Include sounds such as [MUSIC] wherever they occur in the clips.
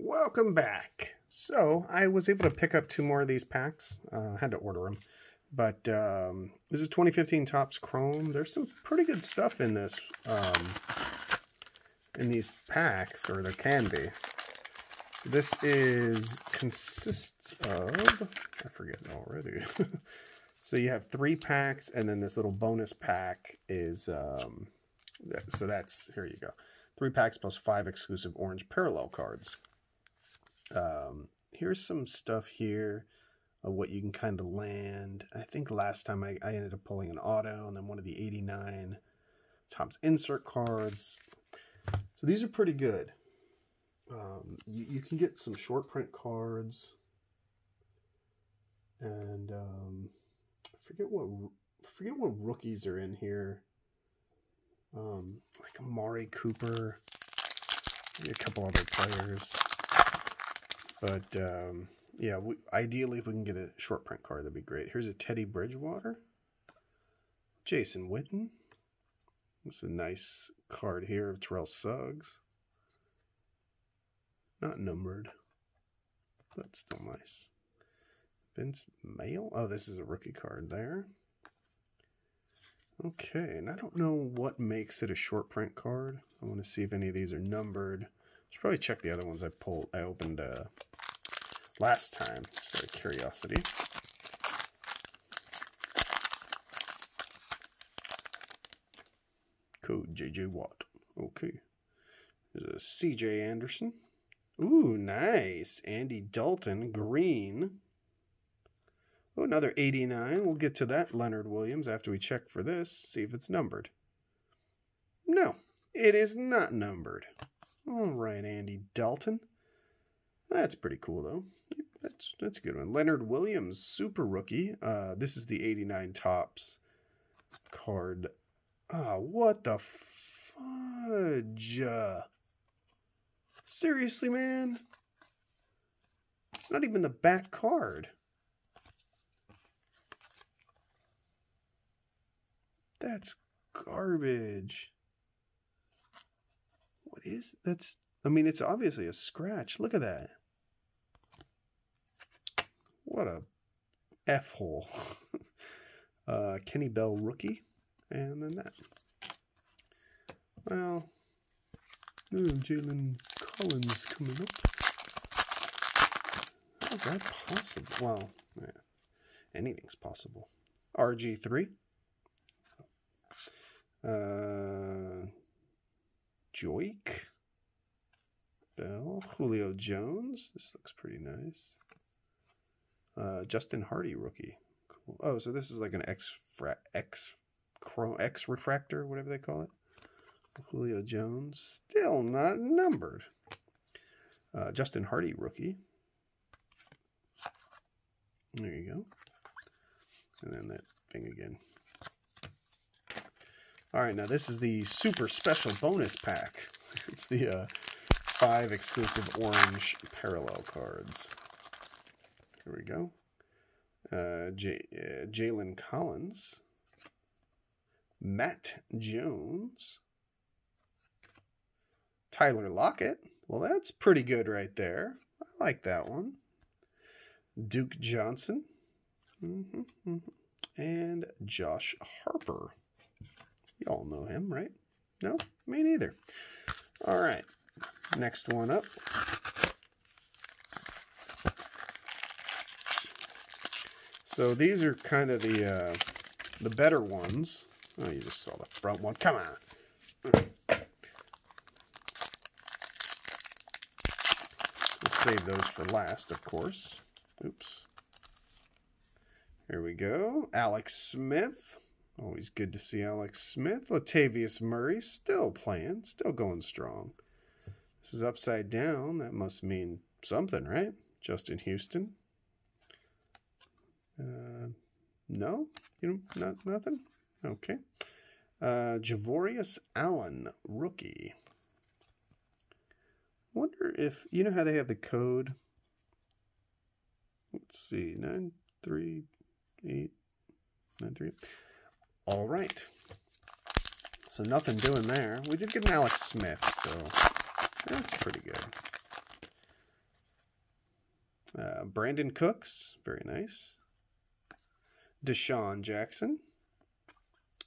Welcome back. So I was able to pick up two more of these packs. Uh, had to order them. But um, this is 2015 Topps Chrome. There's some pretty good stuff in this, um, in these packs, or there can be. This is, consists of, I forget already. [LAUGHS] so you have three packs, and then this little bonus pack is, um, so that's, here you go. Three packs plus five exclusive orange parallel cards. Um, here's some stuff here of what you can kind of land. I think last time I, I ended up pulling an auto and then one of the 89 Topps insert cards. So these are pretty good. Um, you, you, can get some short print cards. And um, I forget what forget what rookies are in here. Um, like Amari Cooper, maybe a couple other players. But um, yeah, we, ideally, if we can get a short print card, that'd be great. Here's a Teddy Bridgewater, Jason Witten. It's a nice card here of Terrell Suggs. Not numbered, but still nice. Vince Mayle. Oh, this is a rookie card there. Okay, and I don't know what makes it a short print card. I want to see if any of these are numbered. Should probably check the other ones I pulled. I opened uh, last time, just out of curiosity. Code JJ Watt. Okay. There's a CJ Anderson. Ooh, nice. Andy Dalton, green. Oh, another 89. We'll get to that Leonard Williams after we check for this, see if it's numbered. No, it is not numbered. All right, Andy Dalton. That's pretty cool, though. That's that's a good one. Leonard Williams, super rookie. Uh, this is the 89 Topps card. Ah, what the fudge? Seriously, man? It's not even the back card. That's garbage. What is that's I mean it's obviously a scratch. Look at that. What a F hole. [LAUGHS] uh, Kenny Bell rookie. And then that. Well, oh, Jalen Collins coming up. How's that possible? Well, yeah, anything's possible. RG3. Uh, Joik. Bell. Julio Jones. This looks pretty nice. Uh, Justin Hardy rookie. Cool. Oh, so this is like an X X X refractor, whatever they call it. Julio Jones, still not numbered. Uh, Justin Hardy rookie. There you go. And then that thing again. All right, now this is the super special bonus pack. [LAUGHS] It's the uh, five exclusive orange parallel cards. Here we go. Uh, J- uh, Jalen Collins, Matt Jones, Tyler Lockett. Well, that's pretty good right there. I like that one. Duke Johnson. Mm-hmm, mm-hmm. And Josh Harper. Y'all know him, right? No? Me neither. All right. Next one up. So these are kind of the uh, the better ones. Oh, you just saw the front one. Come on. Let's save those for last, of course. Oops. Here we go. Alex Smith. Always good to see Alex Smith. Latavius Murray still playing, still going strong. This is upside down. That must mean something, right? Justin Houston. Uh, no, you know, not nothing. Okay. Uh, Javorius Allen, rookie. Wonder if you know how they have the code. Let's see, nine three eight nine three. All right. So nothing doing there. We did get an Alex Smith, so that's pretty good. Uh, Brandin Cooks, very nice. DeSean Jackson.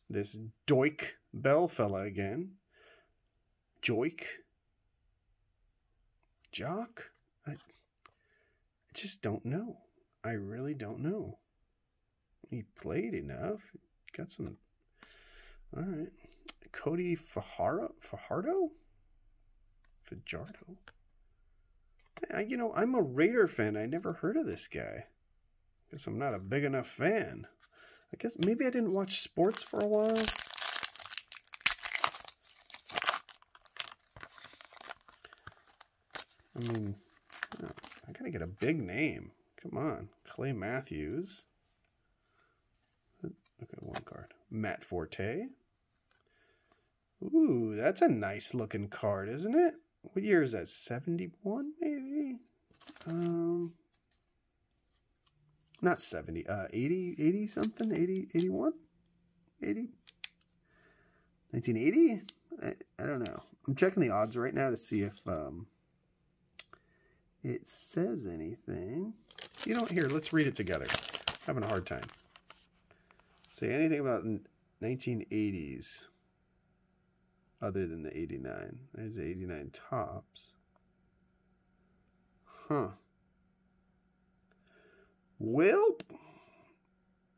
This Doik Bell fella again. Joik. Jock? I, I just don't know. I really don't know. He played enough. Got some. All right. Cody Fajardo? Fajardo? Fajardo? I, you know, I'm a Raider fan. I never heard of this guy. Guess I'm not a big enough fan. I guess maybe I didn't watch sports for a while. I mean, I gotta get a big name. Come on. Clay Matthews. Okay, one card. Matt Forte. Ooh, that's a nice looking card, isn't it? What year is that? 71, maybe? Um, not 70, uh, 80, 80 something? 80, 81? 80? 1980? I, don't know. I'm checking the odds right now to see if um, it says anything. You know what? Here, let's read it together. I'm having a hard time. Say anything about 1980s other than the 89. There's the 89 Topps. Huh. Well,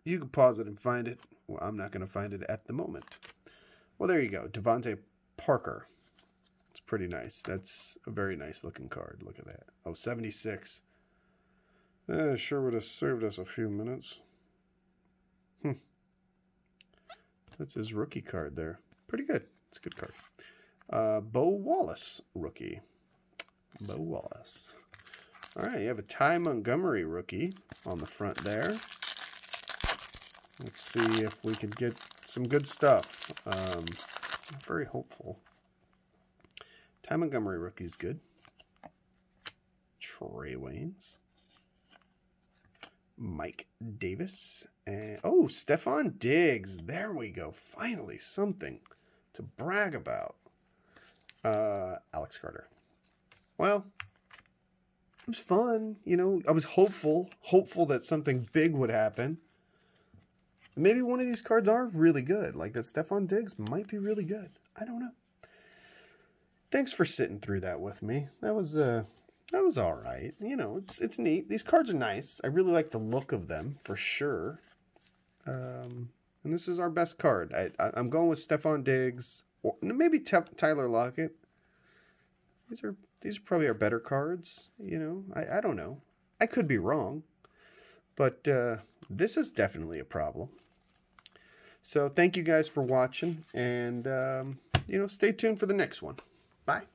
you can pause it and find it. Well, I'm not going to find it at the moment. Well, there you go. DeVante Parker. It's pretty nice. That's a very nice looking card. Look at that. Oh, 76. Eh, sure would have served us a few minutes. Hmm. That's his rookie card there. Pretty good. It's a good card. Uh, Bo Wallace rookie. Bo Wallace. All right, you have a Ty Montgomery rookie on the front there. Let's see if we can get some good stuff. Um, very hopeful. Ty Montgomery rookie is good. Trae Waynes. Mike Davis. And oh, Stefon Diggs. There we go. Finally, something to brag about. Uh, Alex Carter. Well, it was fun. You know, I was hopeful, hopeful that something big would happen. Maybe one of these cards are really good. Like that Stefon Diggs might be really good. I don't know. Thanks for sitting through that with me. That was uh that was all right. You know, it's it's neat. These cards are nice. I really like the look of them for sure. Um, and this is our best card. I, I am going with Stefon Diggs or maybe Tyler Lockett. These are these are probably our better cards. You know, I I don't know. I could be wrong, but uh, this is definitely a problem. So thank you guys for watching, and um, you know, stay tuned for the next one. Bye.